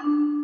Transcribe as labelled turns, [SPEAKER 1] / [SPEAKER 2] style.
[SPEAKER 1] you